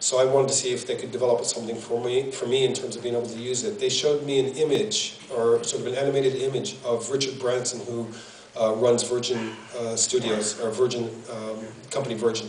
So I wanted to see if they could develop something for me, for me in terms of being able to use it. They showed me an image, or sort of an animated image, of Richard Branson, who uh, runs Virgin uh, Studios, or Virgin, um, company Virgin,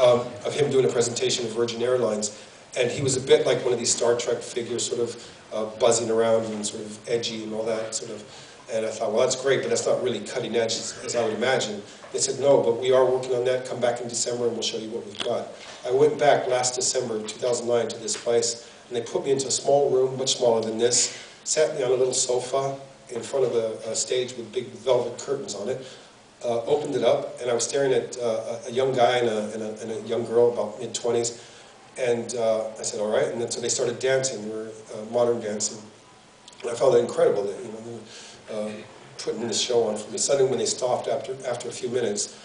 um, of him doing a presentation of Virgin Airlines. And he was a bit like one of these Star Trek figures, sort of uh, buzzing around and sort of edgy and all that sort of. And I thought, well, that's great, but that's not really cutting edge as, as I would imagine. They said, no, but we are working on that. Come back in December and we'll show you what we've got. I went back last December, 2009, to this place, and they put me into a small room, much smaller than this, sat me on a little sofa in front of a, a stage with big velvet curtains on it, uh, opened it up, and I was staring at uh, a young guy and a, and a, and a young girl, about mid-20s, and uh, I said, all right, and then, so they started dancing, they were uh, modern dancing. And I found that incredible, that, you know, uh, putting this show on for me. Suddenly when they stopped after, after a few minutes,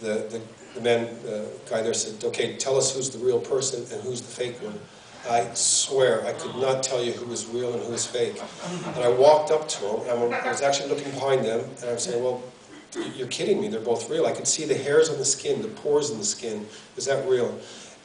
the, the, the man, the guy there said, okay, tell us who's the real person and who's the fake one. I swear, I could not tell you who was real and who was fake. And I walked up to him, and I was actually looking behind them, and I was saying, well, you're kidding me, they're both real. I could see the hairs on the skin, the pores in the skin. Is that real?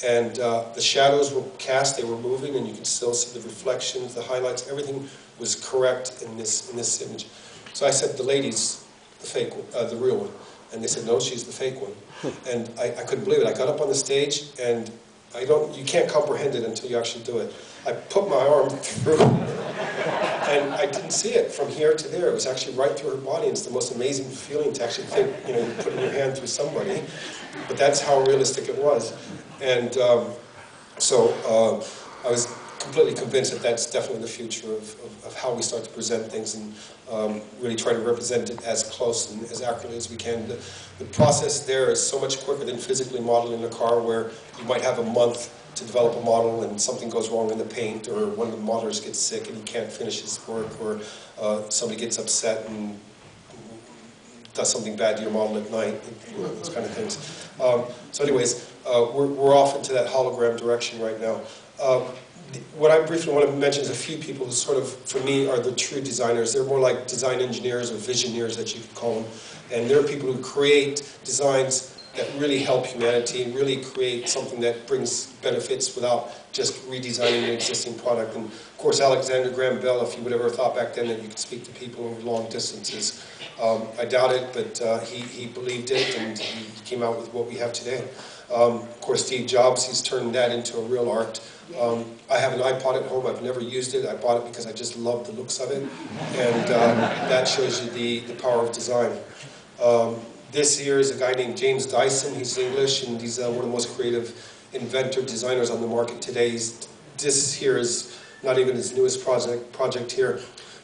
And uh, the shadows were cast, they were moving, and you could still see the reflections, the highlights, everything was correct in this, in this image. So I said, the lady's the fake one, uh, the real one. And they said, no, she's the fake one. And I, I couldn't believe it. I got up on the stage, and I don't, you can't comprehend it until you actually do it. I put my arm through, and I didn't see it from here to there. It was actually right through her body. And it's the most amazing feeling to actually think, you know, putting your hand through somebody. But that's how realistic it was. And um, so uh, I was completely convinced that that's definitely the future of, of, of how we start to present things and um, really try to represent it as close and as accurately as we can. The, the, process there is so much quicker than physically modeling a car where you might have a month to develop a model and something goes wrong in the paint or one of the modelers gets sick and he can't finish his work or uh, somebody gets upset and does something bad to your model at night, those kind of things. Um, so anyways, uh, we're, we're off into that hologram direction right now. Um, what I briefly want to mention is a few people who sort of, for me, are the true designers. They're more like design engineers or visionaries that you could call them. And they're people who create designs that really help humanity and really create something that brings benefits without just redesigning an existing product. And of course, Alexander Graham Bell, if you would ever thought back then that you could speak to people over long distances, um, I doubt it, but uh, he, he believed it and he came out with what we have today. Um, of course, Steve Jobs, he's turned that into a real art. Um, I have an iPod at home. I've never used it. I bought it because I just love the looks of it. And um, that shows you the, the power of design. This here is a guy named James Dyson. He's English, and he's uh, one of the most creative inventor designers on the market today. He's, this here is not even his newest project, project here.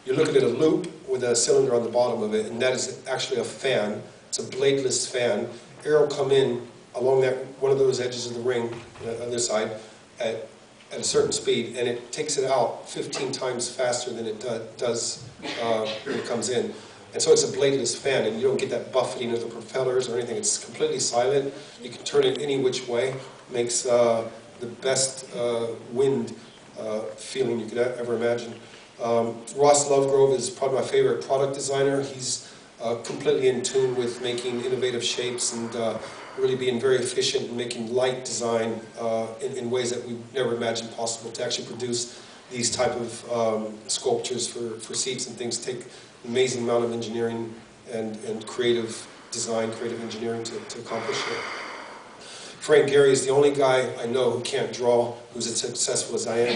You're looking at a loop with a cylinder on the bottom of it, and that is actually a fan. It's a bladeless fan. Air will come in along that one of those edges of the ring on the other side at, at a certain speed, and it takes it out 15 times faster than it do, does uh, when it comes in. And so it's a bladeless fan, and you don't get that buffeting of the propellers or anything. It's completely silent. You can turn it any which way. Makes uh, the best uh, wind uh, feeling you could ever imagine. Um, Ross Lovegrove is probably my favorite product designer. He's uh, completely in tune with making innovative shapes and uh, really being very efficient in making light design uh, in, in, ways that we never imagined possible to actually produce these type of um, sculptures for, for seats and things take amazing amount of engineering and, and creative design, creative engineering to, to accomplish it. Frank Gehry is the only guy I know who can't draw, who's as successful as I am.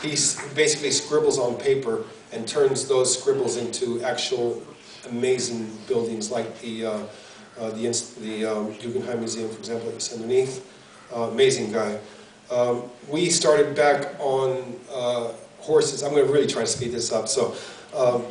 he basically scribbles on paper and turns those scribbles into actual amazing buildings like the, uh, uh, the, the um, Guggenheim Museum, for example, that's underneath. Uh, amazing guy. Um, we started back on uh, horses. I'm going to really try to speed this up. So, um,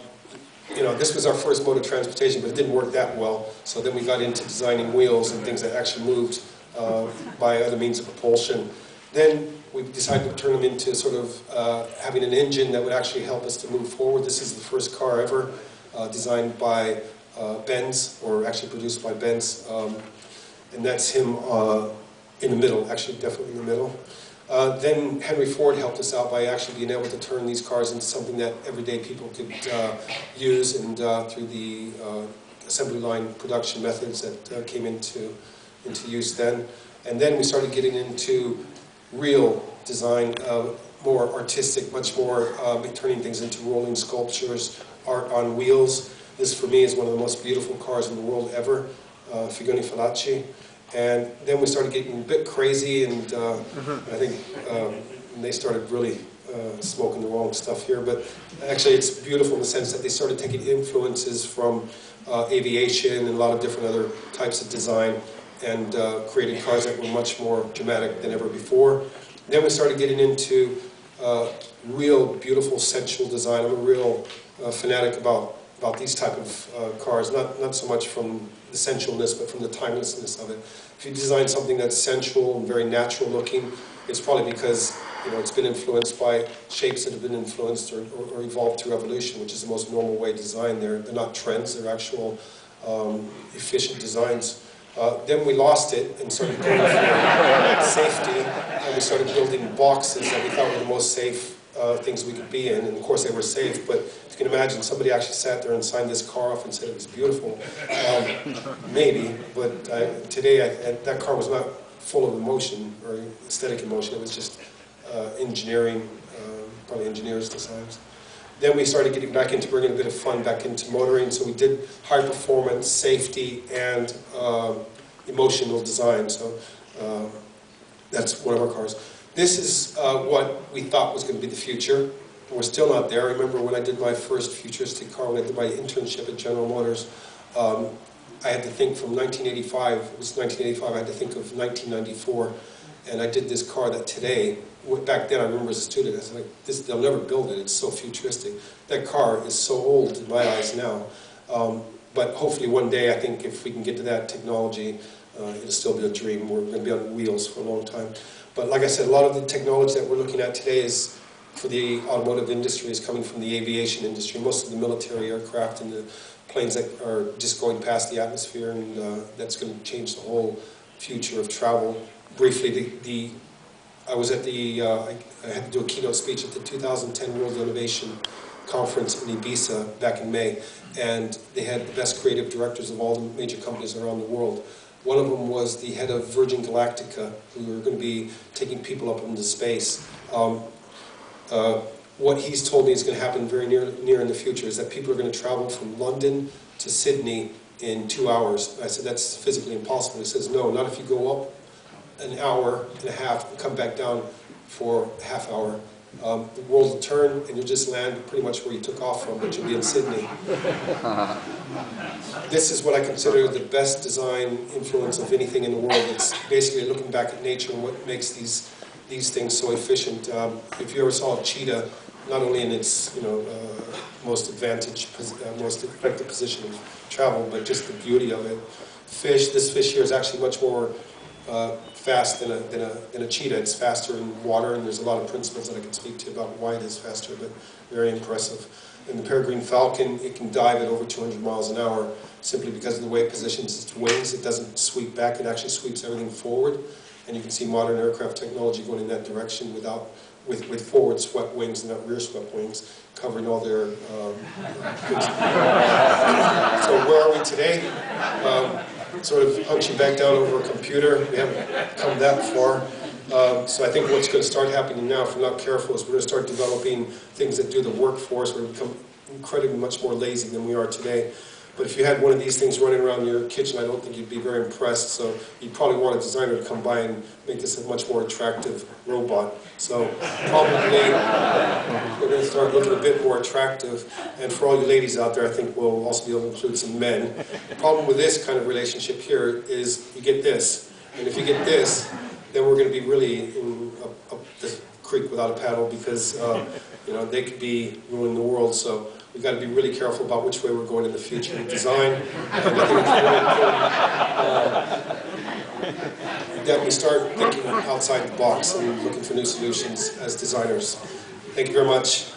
you know, this was our first mode of transportation, but it didn't work that well. So then we got into designing wheels and things that actually moved uh, by other means of propulsion. Then we decided to turn them into sort of uh, having an engine that would actually help us to move forward. This is the first car ever uh, designed by uh, Benz, or actually produced by Benz, um, and that's him uh, in the middle, actually definitely in the middle. Uh, then Henry Ford helped us out by actually being able to turn these cars into something that everyday people could uh, use, and uh, through the assembly line production methods that came into, into use then. And then we started getting into real design, uh, more artistic, much more um, turning things into rolling sculptures, art on wheels. This for me is one of the most beautiful cars in the world ever, uh, Figoni Falaschi. And then we started getting a bit crazy and uh, I think um, they started really uh, smoking the wrong stuff here, but actually it's beautiful in the sense that they started taking influences from uh, aviation and a lot of different other types of design and uh, creating cars that were much more dramatic than ever before. Then we started getting into uh, real beautiful sensual design. I'm a real uh, fanatic about about these type of uh, cars, not, not so much from the sensualness, but from the timelessness of it. If you design something that's sensual and very natural looking, it's probably because you know, it's been influenced by shapes that have been influenced or, or, or evolved through evolution, which is the most normal way to design. They're, they're not trends, they're actual um, efficient designs. Uh, then we lost it and started going for safety, and we started building boxes that we thought were the most safe uh, things we could be in, and of course they were safe, but if you can imagine, somebody actually sat there and signed this car off and said it was beautiful. Um, maybe, but I, today I, that car was not full of emotion or aesthetic emotion, it was just uh, engineering, uh, probably engineers' designs. Then we started getting back into bringing a bit of fun back into motoring, so we did high performance, safety, and uh, emotional design. So uh, that's one of our cars. This is uh, what we thought was going to be the future. We're still not there. I remember when I did my first futuristic car, when I did my internship at General Motors, um, I had to think from 1985, it was 1985, I had to think of 1994, and I did this car that today, back then I remember as a student, I said, like, this, they'll never build it, it's so futuristic. That car is so old in my eyes now, um, but hopefully one day I think if we can get to that technology, uh, it'll still be a dream. We're going to be on wheels for a long time. But like I said, a lot of the technology that we're looking at today is for the automotive industry is coming from the aviation industry. Most of the military aircraft and the planes that are just going past the atmosphere, and uh, that's going to change the whole future of travel. Briefly, the, the I was at the, uh, I, I, had to do a keynote speech at the 2010 World Innovation Conference in Ibiza back in May, and they had the best creative directors of all the major companies around the world. One of them was the head of Virgin Galactica, who are going to be taking people up into space. Um, uh, what he's told me is going to happen very near, near in the future is that people are going to travel from London to Sydney in two hours. I said, that's physically impossible. He says, no, not if you go up an hour and a half and come back down for a half hour. Um, the world will turn and you'll just land pretty much where you took off from, but you'll be in Sydney. this is what I consider the best design influence of anything in the world. It's basically looking back at nature and what makes these these things so efficient. Um, if you ever saw a cheetah, not only in its you know uh, most advantage, uh, most effective position of travel, but just the beauty of it. Fish, this fish here is actually much more uh, fast than a, than, a, than a cheetah. It's faster in water, and there's a lot of principles that I can speak to about why it is faster, but very impressive. In the peregrine falcon, it can dive at over 200 miles an hour simply because of the way it positions its wings. It doesn't sweep back, it actually sweeps everything forward. And you can see modern aircraft technology going in that direction without, with, with forward swept wings and not rear swept wings, covering all their. Um, so where are we today? Um, sort of hunching back down over a computer. We haven't come that far. Um, so I think what's going to start happening now, if we're not careful, is we're going to start developing things that do the work for us. We're going to become incredibly much more lazy than we are today. But if you had one of these things running around your kitchen, I don't think you'd be very impressed. So you'd probably want a designer to come by and make this a much more attractive robot. So probably we're going to start looking a bit more attractive. And for all you ladies out there, I think we'll also be able to include some men. The problem with this kind of relationship here is you get this. And if you get this, then we're going to be really a, a, the creek without a paddle because uh, you know they could be ruining the world. So we've got to be really careful about which way we're going in the future with design. Uh, that we start thinking outside the box and looking for new solutions as designers. Thank you very much.